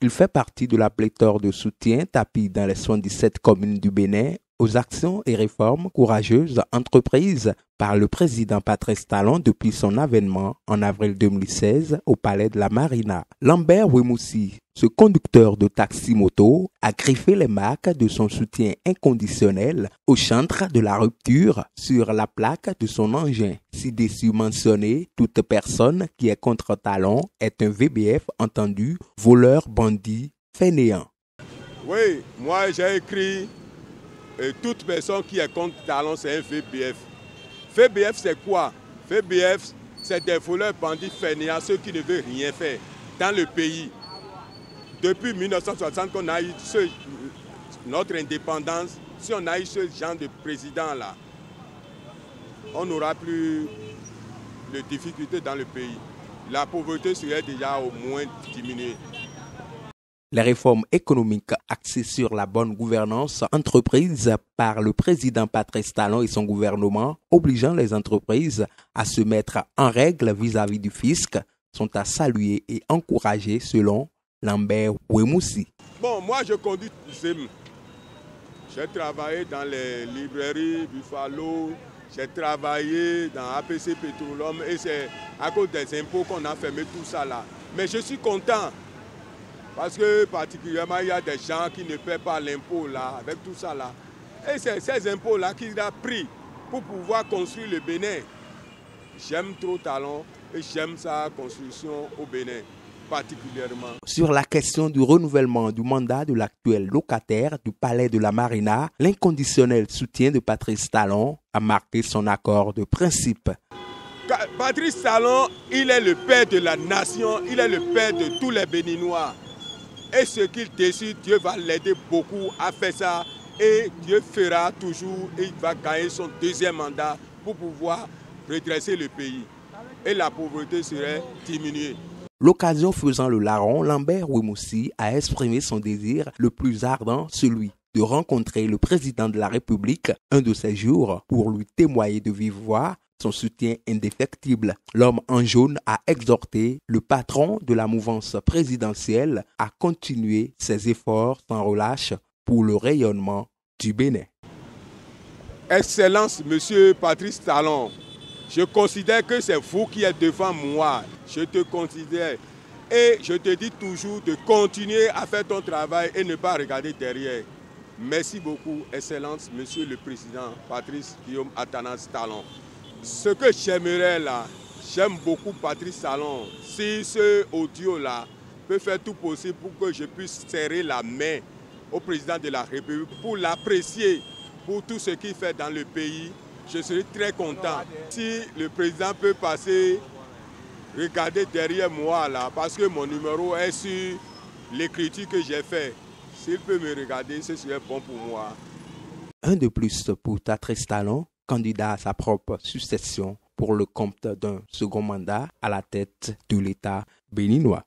Il fait partie de la pléthore de soutien tapis dans les 77 communes du Bénin aux actions et réformes courageuses entreprises par le président Patrice Talon depuis son avènement en avril 2016 au palais de la Marina. Lambert Wemoussi, ce conducteur de taxi-moto, a griffé les marques de son soutien inconditionnel au chantre de la rupture sur la plaque de son engin. Si déçu mentionné, toute personne qui est contre Talon est un VBF entendu, voleur, bandit, fainéant. Oui, moi j'ai écrit toute personne qui est contre Talon, c'est un VBF. VBF, c'est quoi? VBF, c'est des voleurs bandits fainéants, ceux qui ne veulent rien faire dans le pays. Depuis 1960 qu'on a eu notre indépendance, si on a eu ce genre de président-là, on n'aura plus de difficultés dans le pays. La pauvreté serait déjà au moins diminuée. Les réformes économiques axées sur la bonne gouvernance entreprises par le président Patrice Talon et son gouvernement, obligeant les entreprises à se mettre en règle vis-à-vis du fisc, sont à saluer et encourager selon Lambert Wemoussi. Bon, moi je conduis. J'ai travaillé dans les librairies Buffalo, j'ai travaillé dans APC Petroleum et c'est à cause des impôts qu'on a fermé tout ça là. Mais je suis content parce que particulièrement, il y a des gens qui ne paient pas l'impôt là, avec tout ça là. Et c'est ces impôts-là qu'il a pris pour pouvoir construire le Bénin. J'aime trop Talon et j'aime sa construction au Bénin particulièrement. Sur la question du renouvellement du mandat de l'actuel locataire du palais de la Marina, l'inconditionnel soutien de Patrice Talon a marqué son accord de principe. Patrice Talon, il est le père de la nation, il est le père de tous les Béninois. Et ce qu'il décide, Dieu va l'aider beaucoup à faire ça. Et Dieu fera toujours, et il va gagner son deuxième mandat pour pouvoir redresser le pays. Et la pauvreté serait diminuée. L'occasion faisant le larron, Lambert Wimoussi a exprimé son désir le plus ardent, celui de rencontrer le président de la République un de ces jours pour lui témoigner de vive voix son soutien indéfectible. L'homme en jaune a exhorté le patron de la mouvance présidentielle à continuer ses efforts sans relâche pour le rayonnement du Bénin. Excellence, Monsieur Patrice Talon, je considère que c'est vous qui êtes devant moi. Je te considère. Et je te dis toujours de continuer à faire ton travail et ne pas regarder derrière. Merci beaucoup, Excellence, Monsieur le Président Patrice Guillaume Atanas Talon. Ce que j'aimerais là, j'aime beaucoup Patrice Talon. Si ce audio-là peut faire tout possible pour que je puisse serrer la main au président de la République pour l'apprécier pour tout ce qu'il fait dans le pays, je serai très content. Si le président peut passer, regarder derrière moi là, parce que mon numéro est sur l'écriture que j'ai fait. S'il peut me regarder, ce serait bon pour moi. Un de plus pour Patrice Talon, candidat à sa propre succession pour le compte d'un second mandat à la tête de l'État béninois.